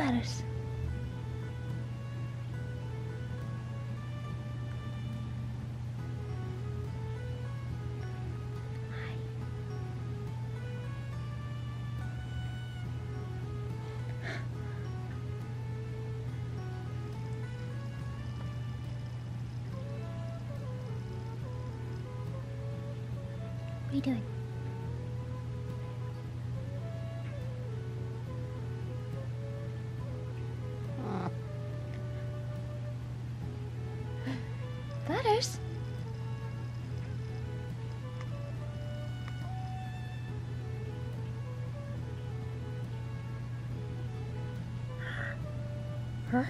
What are you doing? Letters? Huh?